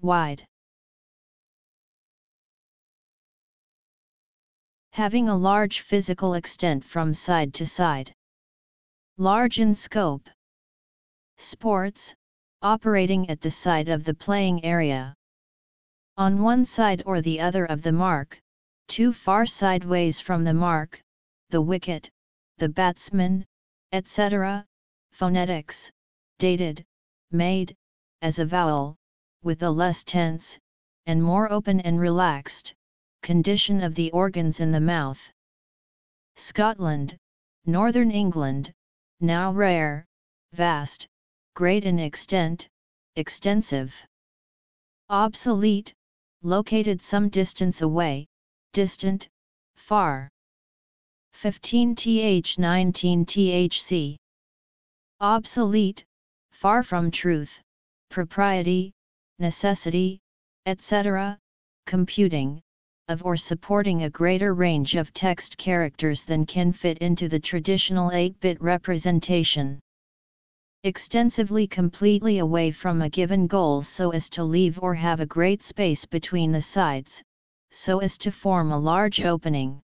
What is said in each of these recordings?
wide. Having a large physical extent from side to side. Large in scope. Sports, operating at the side of the playing area. On one side or the other of the mark, too far sideways from the mark, the wicket, the batsman, etc., phonetics, dated, made, as a vowel, with a less tense, and more open and relaxed, condition of the organs in the mouth. Scotland, Northern England, now rare, vast, great in extent, extensive. Obsolete, located some distance away, distant, far. 15th 19thc. Obsolete, far from truth, propriety, necessity, etc., computing, of or supporting a greater range of text characters than can fit into the traditional 8-bit representation extensively completely away from a given goal so as to leave or have a great space between the sides, so as to form a large opening.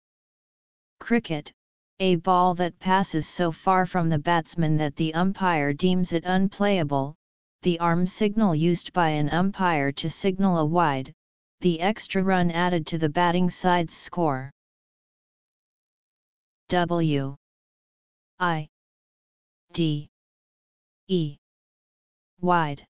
Cricket, a ball that passes so far from the batsman that the umpire deems it unplayable, the arm signal used by an umpire to signal a wide, the extra run added to the batting side's score. W I D E. Wide.